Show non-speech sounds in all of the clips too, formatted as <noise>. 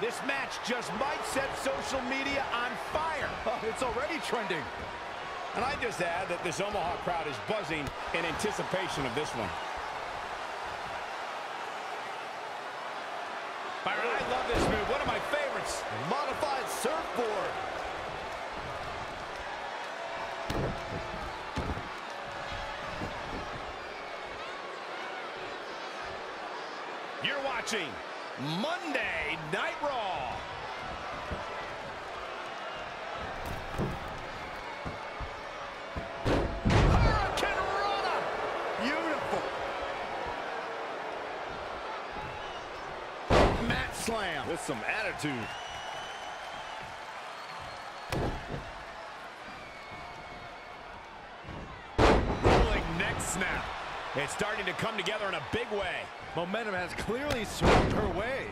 This match just might set social media on fire. <laughs> Oh, it's already trending. And I just add that this Omaha crowd is buzzing in anticipation of this one. Byron, I love this move. One of my favorites. Modified surfboard. You're watching Monday Night Raw. Beautiful. Mat slam. With some attitude. Rolling neck snap. It's starting to come together in a big way. Momentum has clearly swept her way.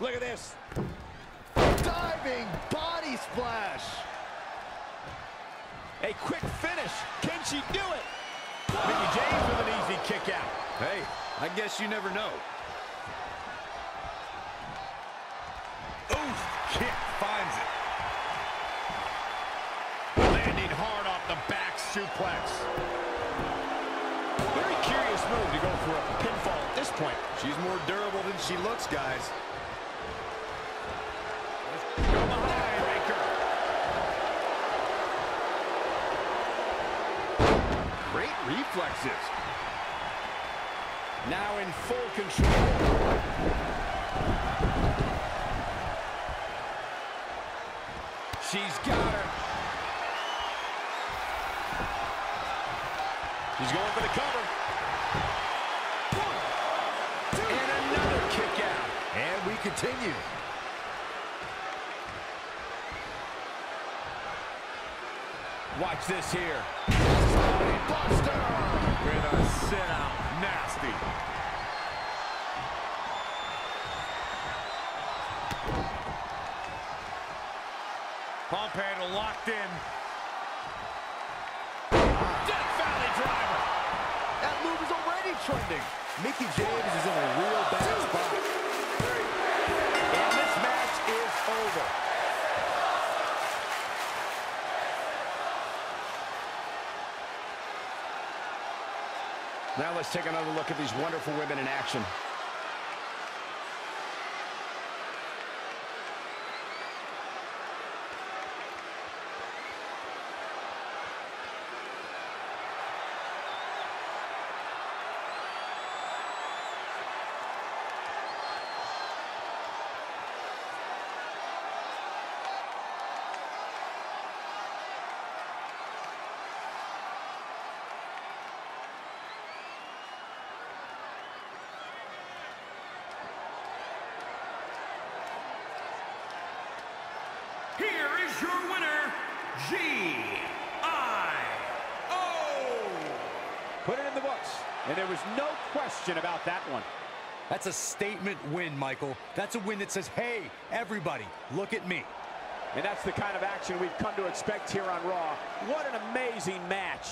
Look at this. Diving body splash. A quick finish. Can she do it? Mickie James with an easy kick out. Hey, I guess you never know. Oof, kick finds it. Suplex. Very curious move to go for a pinfall at this point. She's more durable than she looks, guys. Go behind, Raker. Great reflexes. Now in full control. She's got She's going for the cover. And another kick out. And we continue. Watch this here. Buster! With a sit out. Nasty. Handle locked in. Trending. Mickie James is in a real bad spot. And this match is over. Now let's take another look at these wonderful women in action. Here is your winner, G.I.O. Put it in the books. And there was no question about that one. That's a statement win, Michael. That's a win that says, hey, everybody, look at me. And that's the kind of action we've come to expect here on Raw. What an amazing match.